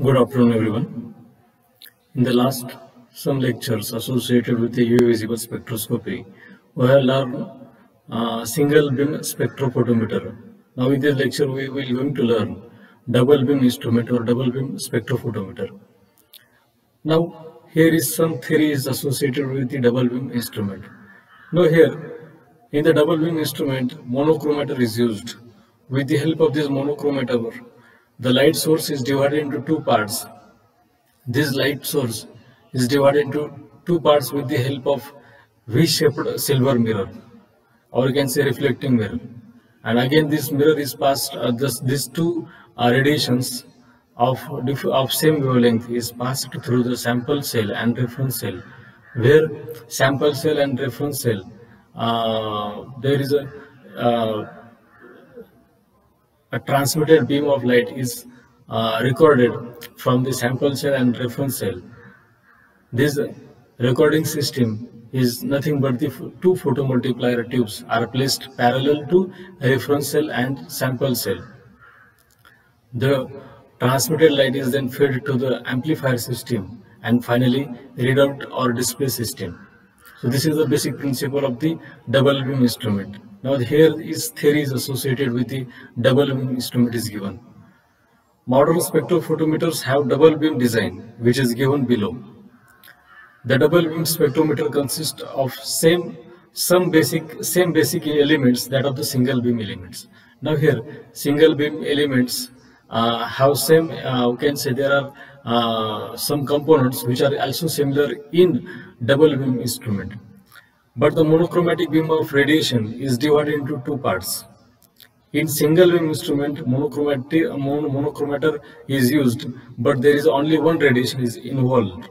Good afternoon, everyone. In the last some lectures associated with the UV visible spectroscopy, we have learned uh, single beam spectrophotometer. Now, in this lecture, we will going to learn double beam instrument or double beam spectrophotometer. Now, here is some theories associated with the double beam instrument. Now, here in the double beam instrument, monochromator is used. With the help of this monochromator, the light source is divided into two parts. This light source is divided into two parts with the help of V-shaped silver mirror or you can say reflecting mirror. And again this mirror is passed, uh, this, these two uh, radiations of, of same wavelength is passed through the sample cell and reference cell where sample cell and reference cell uh, there is a uh, a transmitted beam of light is uh, recorded from the sample cell and reference cell. This recording system is nothing but the two photomultiplier tubes are placed parallel to reference cell and sample cell. The transmitted light is then fed to the amplifier system and finally readout or display system. So this is the basic principle of the double beam instrument. Now here is theories associated with the double beam instrument is given. Modern spectrophotometers have double beam design which is given below. The double beam spectrometer consists of same some basic same basic elements that of the single beam elements. Now here single beam elements uh, have same uh, we can say there are uh, some components which are also similar in double beam instrument but the monochromatic beam of radiation is divided into two parts. In single beam instrument, monochromator is used, but there is only one radiation is involved.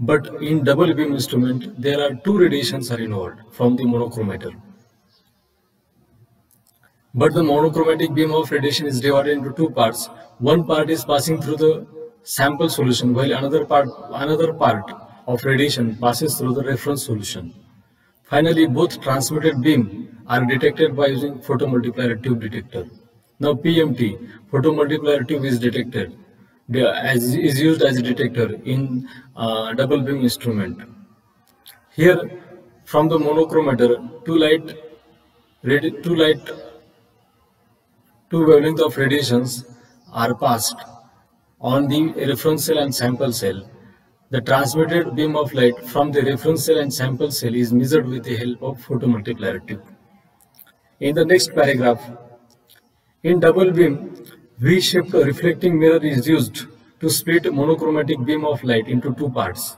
But in double beam instrument, there are two radiations are involved from the monochromator. But the monochromatic beam of radiation is divided into two parts. One part is passing through the sample solution, while another part, another part of radiation passes through the reference solution. Finally, both transmitted beam are detected by using photomultiplier tube detector. Now PMT, photomultiplier tube is detected, as, is used as a detector in uh, double beam instrument. Here, from the monochromator, two light, two light, two wavelength of radiations are passed on the reference cell and sample cell the transmitted beam of light from the reference cell and sample cell is measured with the help of photomultiplier tube. In the next paragraph, in double beam, V-shaped reflecting mirror is used to split monochromatic beam of light into two parts.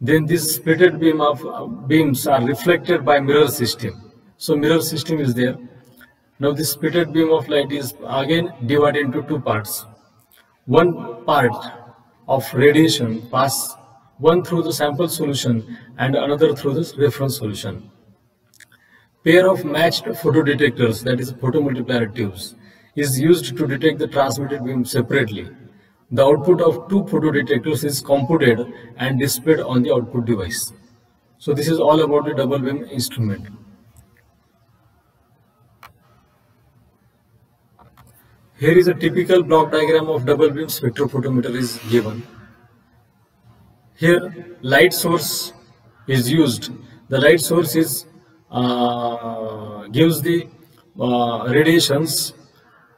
Then this splitted beam of uh, beams are reflected by mirror system. So mirror system is there. Now this splitted beam of light is again divided into two parts. One part of radiation pass one through the sample solution and another through the reference solution. Pair of matched photodetectors, that is photomultiplier tubes, is used to detect the transmitted beam separately. The output of two photodetectors is computed and displayed on the output device. So this is all about the double beam instrument. Here is a typical block diagram of double beam spectrophotometer is given. Here light source is used. The light source is uh, gives the uh, radiations.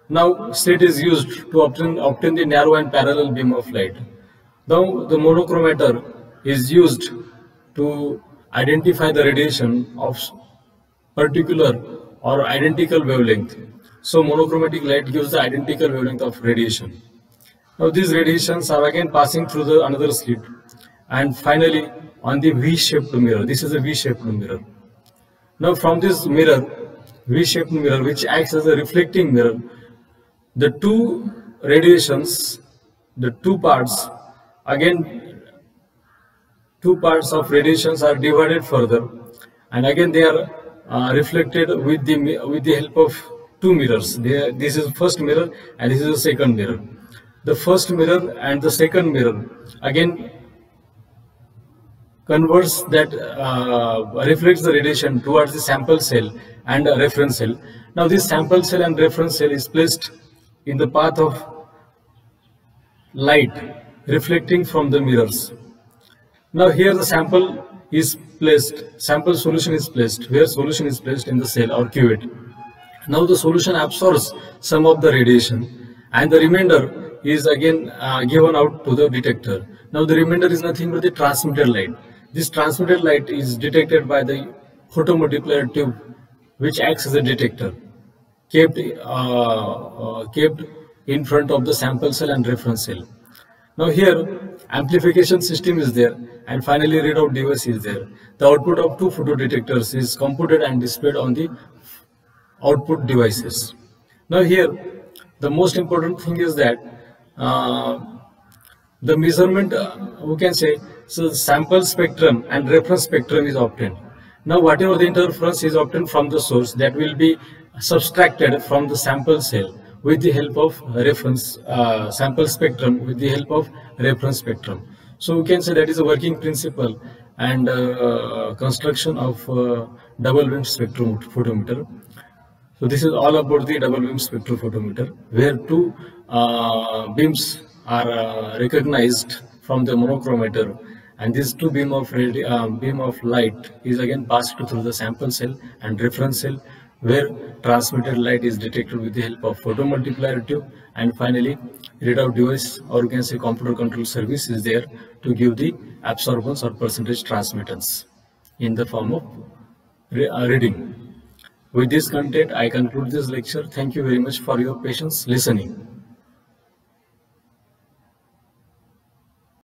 Now slit is used to obtain, obtain the narrow and parallel beam of light. Now the monochromator is used to identify the radiation of particular or identical wavelength so monochromatic light gives the identical wavelength of radiation. Now these radiations are again passing through the another slit and finally on the V-shaped mirror. This is a V-shaped mirror. Now from this mirror, V-shaped mirror which acts as a reflecting mirror, the two radiations, the two parts, again two parts of radiations are divided further and again they are uh, reflected with the with the help of two mirrors. This is first mirror and this is the second mirror. The first mirror and the second mirror again converts that uh, reflects the radiation towards the sample cell and reference cell. Now this sample cell and reference cell is placed in the path of light reflecting from the mirrors. Now here the sample is placed, sample solution is placed, where solution is placed in the cell or cuvette. Now the solution absorbs some of the radiation and the remainder is again uh, given out to the detector. Now the remainder is nothing but the transmitted light. This transmitted light is detected by the photomultiplier tube which acts as a detector kept, uh, uh, kept in front of the sample cell and reference cell. Now here amplification system is there and finally readout device is there. The output of two photodetectors is computed and displayed on the output devices. Now here the most important thing is that uh, the measurement uh, we can say so sample spectrum and reference spectrum is obtained. Now whatever the interference is obtained from the source that will be subtracted from the sample cell with the help of reference uh, sample spectrum with the help of reference spectrum. So we can say that is a working principle and uh, construction of uh, double beam spectrophotometer. So this is all about the double beam spectrophotometer where two uh, beams are uh, recognized from the monochromator and this two beam of uh, beam of light is again passed through the sample cell and reference cell where transmitted light is detected with the help of photomultiplier tube and finally readout device or you can say computer control service is there to give the absorbance or percentage transmittance in the form of re uh, reading. With this content, I conclude this lecture. Thank you very much for your patience listening.